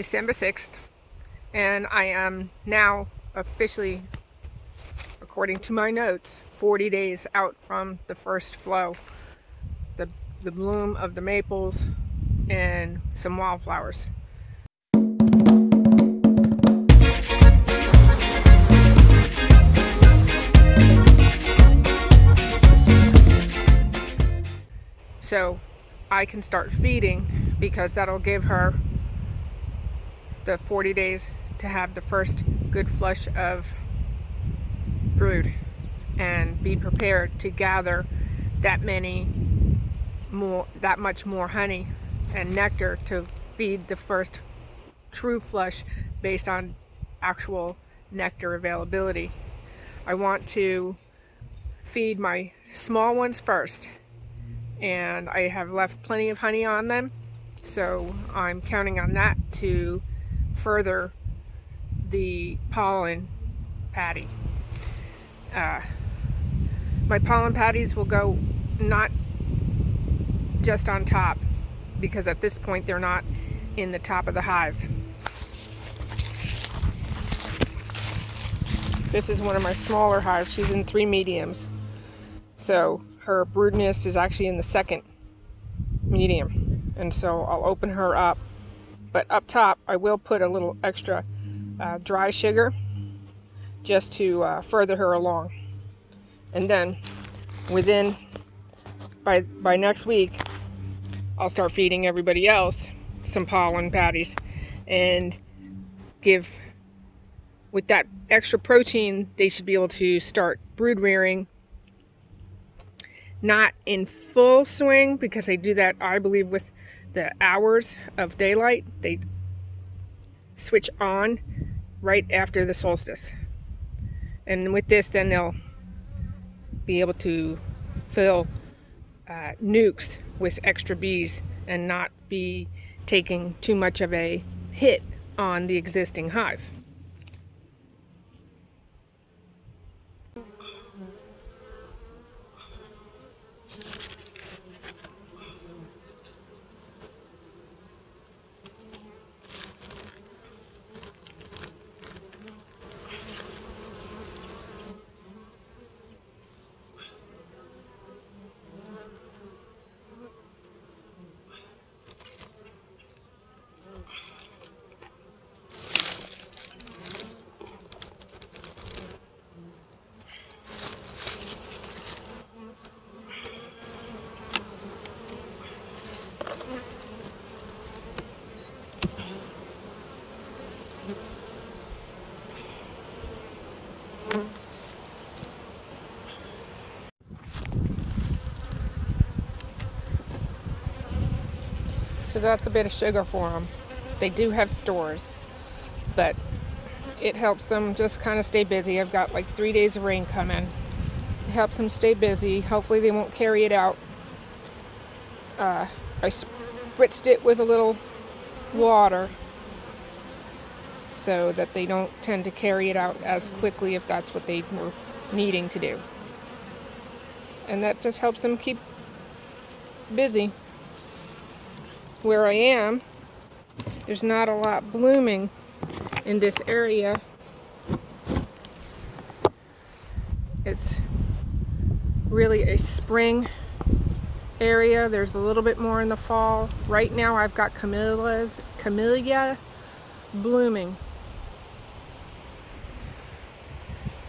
December 6th, and I am now officially, according to my notes, 40 days out from the first flow. The, the bloom of the maples and some wildflowers. So I can start feeding because that'll give her the 40 days to have the first good flush of brood and be prepared to gather that many more that much more honey and nectar to feed the first true flush based on actual nectar availability. I want to feed my small ones first and I have left plenty of honey on them so I'm counting on that to further the pollen patty. Uh, my pollen patties will go not just on top because at this point they're not in the top of the hive. This is one of my smaller hives. She's in three mediums. So her brood nest is actually in the second medium. And so I'll open her up. But up top, I will put a little extra uh, dry sugar just to uh, further her along. And then within, by, by next week, I'll start feeding everybody else some pollen patties and give with that extra protein they should be able to start brood rearing not in full swing because they do that, I believe, with the hours of daylight. They switch on right after the solstice. And with this, then they'll be able to fill uh, nucs with extra bees and not be taking too much of a hit on the existing hive. That's a bit of sugar for them. They do have stores, but it helps them just kind of stay busy. I've got like three days of rain coming. It helps them stay busy. Hopefully they won't carry it out. Uh, I spritzed it with a little water so that they don't tend to carry it out as quickly if that's what they were needing to do. And that just helps them keep busy where I am, there's not a lot blooming in this area. It's really a spring area. There's a little bit more in the fall. Right now I've got camellias, camellia blooming.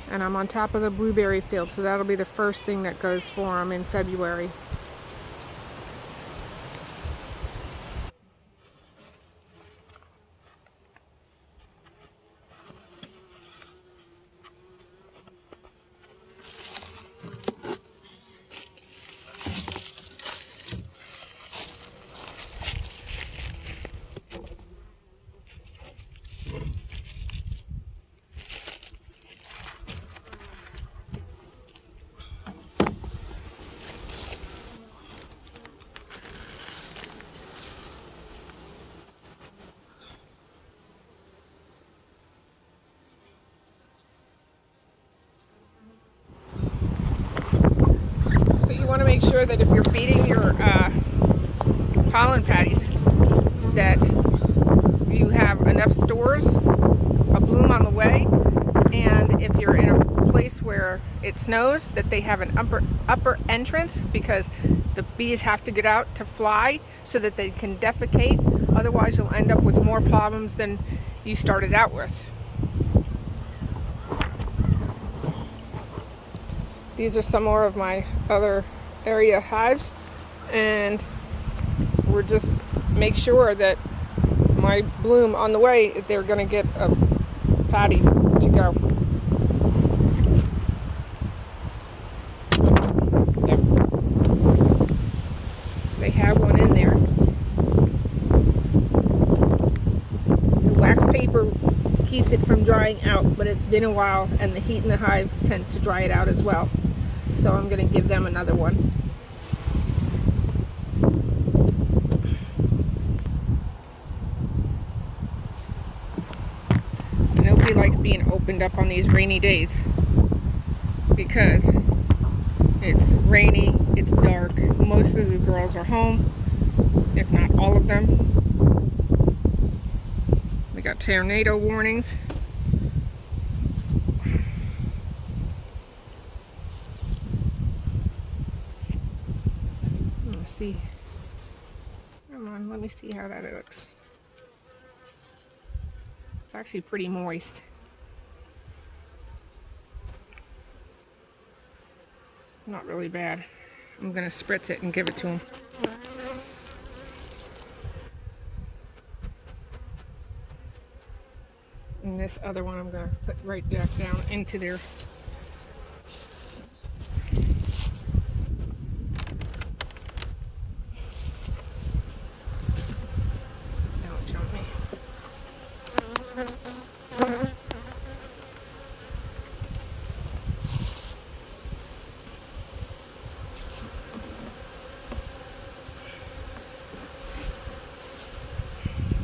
And I'm on top of the blueberry field, so that'll be the first thing that goes for them in February. Make sure that if you're feeding your uh, pollen patties that you have enough stores, a bloom on the way, and if you're in a place where it snows, that they have an upper upper entrance because the bees have to get out to fly so that they can defecate. Otherwise, you'll end up with more problems than you started out with. These are some more of my other area hives, and we're just make sure that my bloom on the way, they're going to get a patty to go. They have one in there. The wax paper keeps it from drying out, but it's been a while and the heat in the hive tends to dry it out as well. So I'm going to give them another one. So nobody likes being opened up on these rainy days because it's rainy, it's dark. Most of the girls are home, if not all of them. We got tornado warnings. Let's see. Come on, let me see how that looks. It's actually pretty moist. Not really bad. I'm gonna spritz it and give it to him. And this other one I'm gonna put right back down into there. Don't jump me.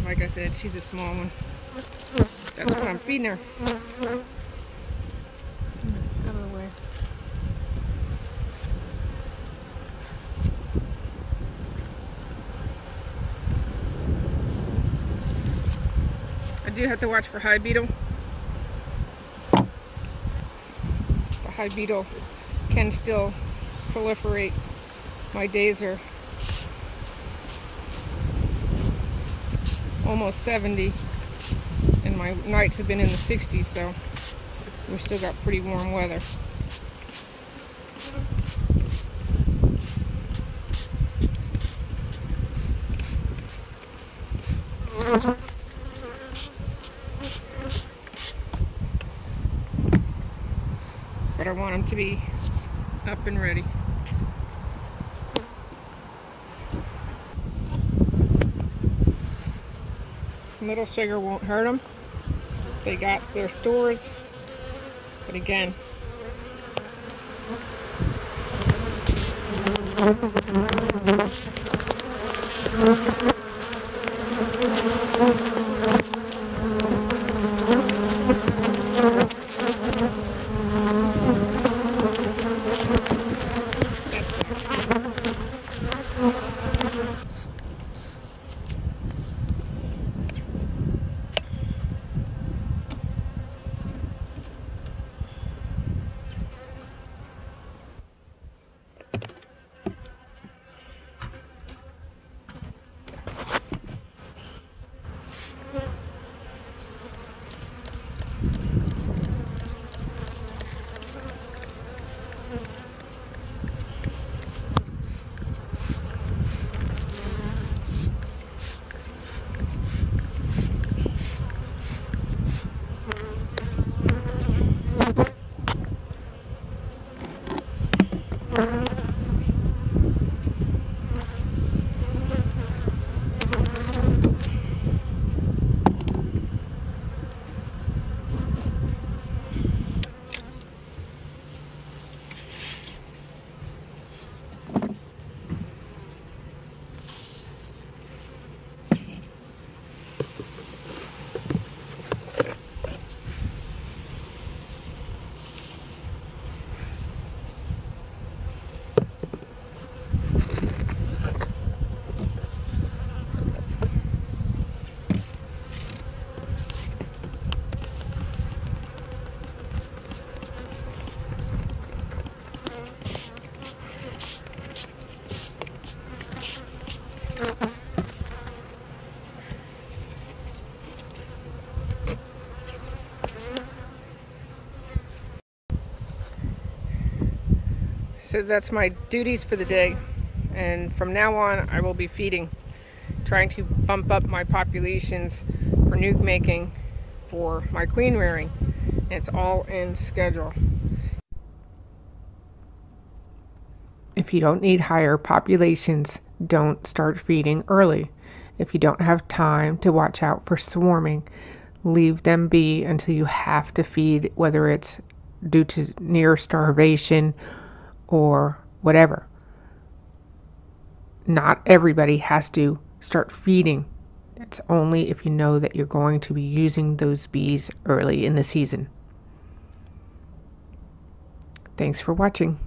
Like I said, she's a small one. That's what I'm feeding her. I do have to watch for hive beetle. The hive beetle can still proliferate. My days are almost 70 and my nights have been in the 60s so we still got pretty warm weather. But I want them to be up and ready little sugar won't hurt them. They got their stores. But again, So that's my duties for the day. And from now on, I will be feeding, trying to bump up my populations for nuc making for my queen rearing. It's all in schedule. If you don't need higher populations, don't start feeding early. If you don't have time to watch out for swarming, leave them be until you have to feed, whether it's due to near starvation or whatever. Not everybody has to start feeding. It's only if you know that you're going to be using those bees early in the season. Thanks for watching.